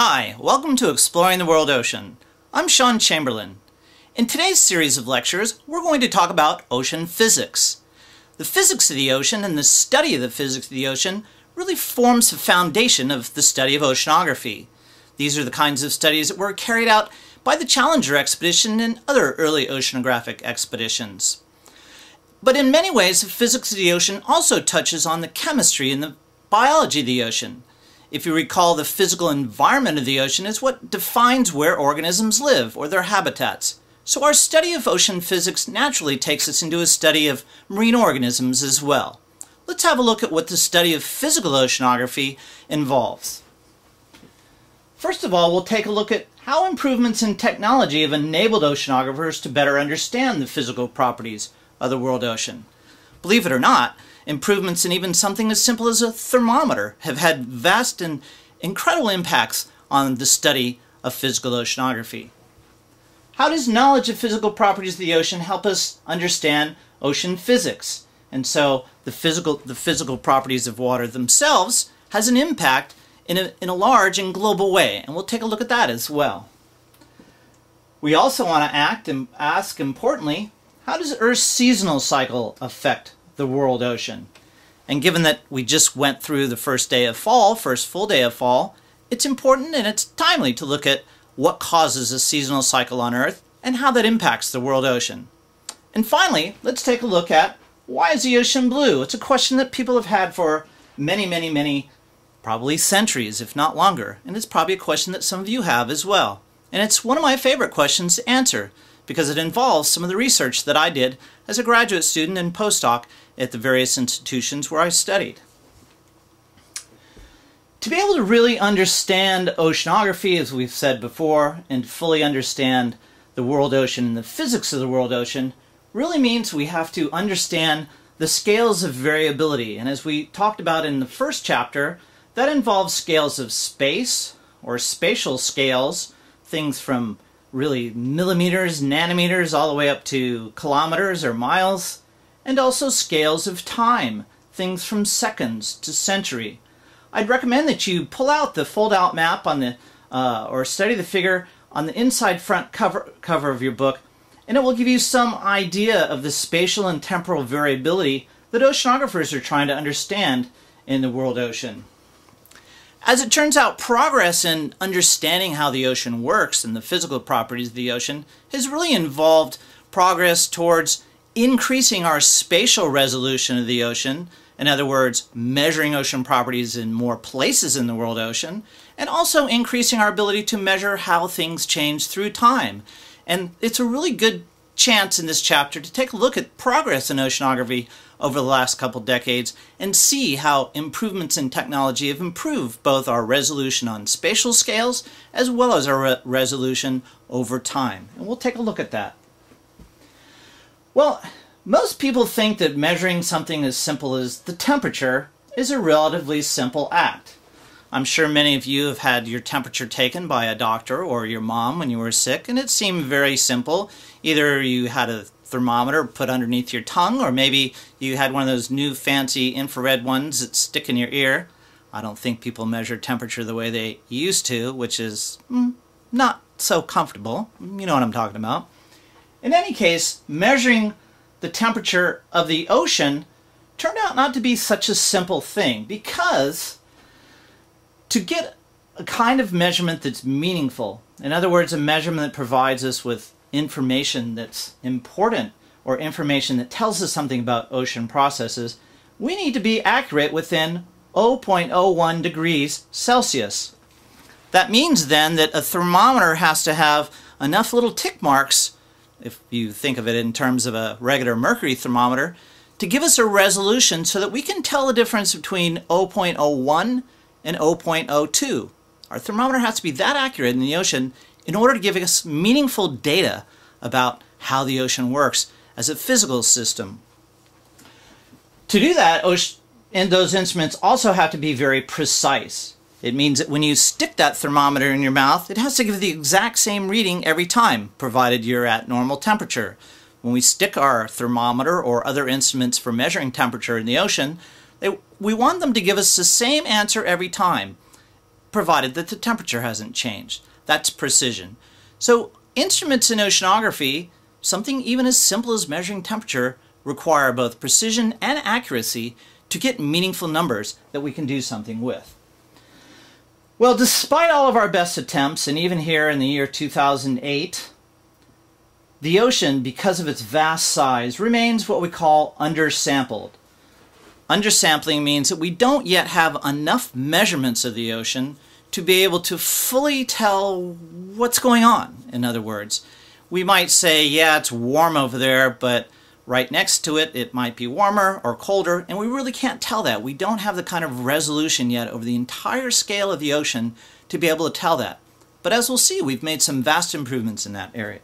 Hi, welcome to Exploring the World Ocean. I'm Sean Chamberlin. In today's series of lectures, we're going to talk about ocean physics. The physics of the ocean and the study of the physics of the ocean really forms the foundation of the study of oceanography. These are the kinds of studies that were carried out by the Challenger expedition and other early oceanographic expeditions. But in many ways, the physics of the ocean also touches on the chemistry and the biology of the ocean. If you recall, the physical environment of the ocean is what defines where organisms live or their habitats. So our study of ocean physics naturally takes us into a study of marine organisms as well. Let's have a look at what the study of physical oceanography involves. First of all, we'll take a look at how improvements in technology have enabled oceanographers to better understand the physical properties of the world ocean. Believe it or not, improvements in even something as simple as a thermometer have had vast and incredible impacts on the study of physical oceanography. How does knowledge of physical properties of the ocean help us understand ocean physics? And so the physical, the physical properties of water themselves has an impact in a, in a large and global way, and we'll take a look at that as well. We also want to act and ask, importantly, how does Earth's seasonal cycle affect the world ocean. And given that we just went through the first day of fall, first full day of fall, it's important and it's timely to look at what causes a seasonal cycle on Earth and how that impacts the world ocean. And finally, let's take a look at why is the ocean blue? It's a question that people have had for many, many, many, probably centuries, if not longer. And it's probably a question that some of you have as well. And it's one of my favorite questions to answer because it involves some of the research that I did as a graduate student and postdoc at the various institutions where I studied. To be able to really understand oceanography, as we've said before, and fully understand the world ocean and the physics of the world ocean, really means we have to understand the scales of variability. And as we talked about in the first chapter, that involves scales of space, or spatial scales, things from really millimeters, nanometers, all the way up to kilometers or miles, and also scales of time, things from seconds to century. I'd recommend that you pull out the fold-out map on the uh, or study the figure on the inside front cover cover of your book, and it will give you some idea of the spatial and temporal variability that oceanographers are trying to understand in the world ocean. As it turns out, progress in understanding how the ocean works and the physical properties of the ocean has really involved progress towards increasing our spatial resolution of the ocean, in other words, measuring ocean properties in more places in the world ocean, and also increasing our ability to measure how things change through time. And it's a really good chance in this chapter to take a look at progress in oceanography over the last couple decades and see how improvements in technology have improved both our resolution on spatial scales as well as our re resolution over time. And we'll take a look at that. Well, most people think that measuring something as simple as the temperature is a relatively simple act. I'm sure many of you have had your temperature taken by a doctor or your mom when you were sick, and it seemed very simple. Either you had a thermometer put underneath your tongue, or maybe you had one of those new fancy infrared ones that stick in your ear. I don't think people measure temperature the way they used to, which is mm, not so comfortable. You know what I'm talking about. In any case, measuring the temperature of the ocean turned out not to be such a simple thing because to get a kind of measurement that's meaningful, in other words, a measurement that provides us with information that's important or information that tells us something about ocean processes, we need to be accurate within 0.01 degrees Celsius. That means then that a thermometer has to have enough little tick marks if you think of it in terms of a regular mercury thermometer, to give us a resolution so that we can tell the difference between 0.01 and 0.02. Our thermometer has to be that accurate in the ocean in order to give us meaningful data about how the ocean works as a physical system. To do that, and those instruments also have to be very precise. It means that when you stick that thermometer in your mouth, it has to give the exact same reading every time, provided you're at normal temperature. When we stick our thermometer or other instruments for measuring temperature in the ocean, they, we want them to give us the same answer every time. provided that the temperature hasn't changed. That's precision. So instruments in oceanography, something even as simple as measuring temperature, require both precision and accuracy to get meaningful numbers that we can do something with. Well, despite all of our best attempts, and even here in the year 2008, the ocean, because of its vast size, remains what we call undersampled. Undersampling means that we don't yet have enough measurements of the ocean to be able to fully tell what's going on, in other words. We might say, yeah, it's warm over there, but right next to it, it might be warmer or colder, and we really can't tell that. We don't have the kind of resolution yet over the entire scale of the ocean to be able to tell that. But as we'll see, we've made some vast improvements in that area.